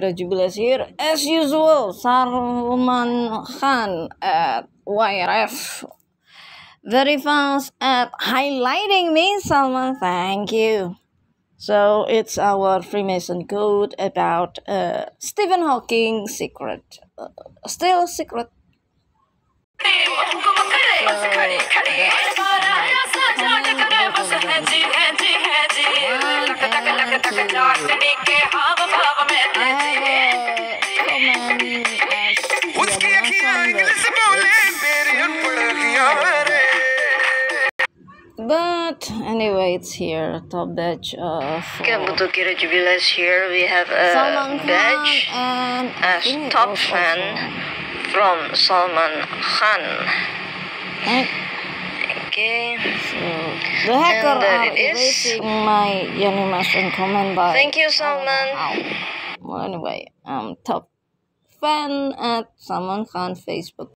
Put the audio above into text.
Kira as usual, Salman Khan at YRF. Very fast at highlighting me, Salman. Thank you. So it's our Freemason code about uh, Stephen Hawking secret. Uh, still secret. But anyway, it's here, top badge of Kira Jubiles here. We have a Salman badge and as top was fan from Salman Khan. Okay. So the hacker And there are it is. erasing my animation comment by Thank you, I don't know Salman. Well, anyway, um, top fan at Salman Khan Facebook.